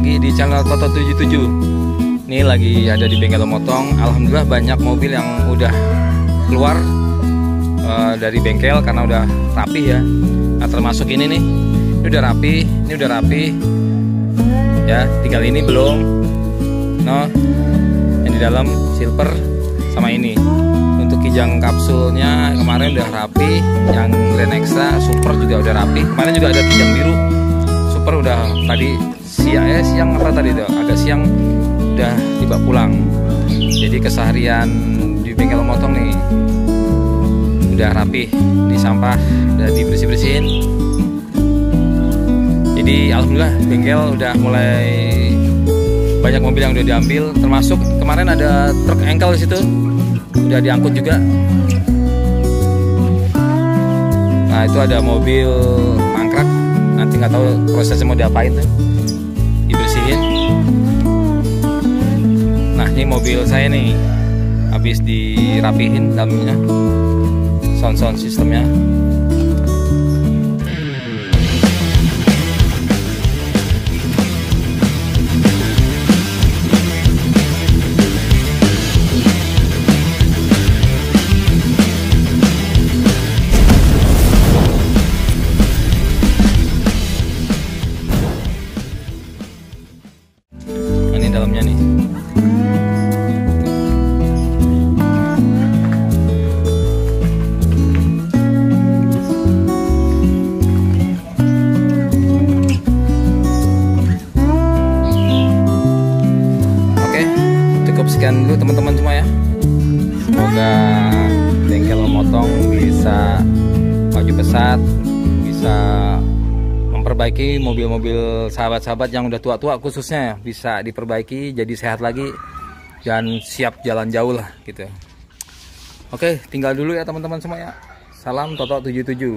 lagi di channel Toto 77 Ini lagi ada di bengkel motong. Alhamdulillah banyak mobil yang udah keluar uh, dari bengkel karena udah rapi ya. Nah termasuk ini nih. Ini udah rapi, ini udah rapi. Ya tinggal ini belum. No. Yang di dalam silver sama ini. Untuk kijang kapsulnya kemarin udah rapi. Yang Grand Extra Super juga udah rapi. Kemarin juga ada kijang biru udah tadi siang ya siang apa tadi tuh agak siang udah tiba pulang. Jadi keseharian di bengkel motong nih. Udah rapi di sampah udah dibersih bersihin jadi alhamdulillah bengkel udah mulai banyak mobil yang udah diambil termasuk kemarin ada truk engkel di situ. Udah diangkut juga. Nah itu ada mobil nanti nggak tahu prosesnya mau diapain tuh. Dibersihin. Nah ini mobil saya nih. Habis dirapihin dalamnya. Sound sound sistemnya dalamnya nih. Oke cukup sekian dulu teman-teman semua ya. Semoga bengkel motong bisa maju pesat bisa memperbaiki mobil-mobil sahabat-sahabat yang udah tua-tua khususnya bisa diperbaiki jadi sehat lagi dan siap jalan jauh lah gitu. Oke, tinggal dulu ya teman-teman semua ya. Salam Toto 77.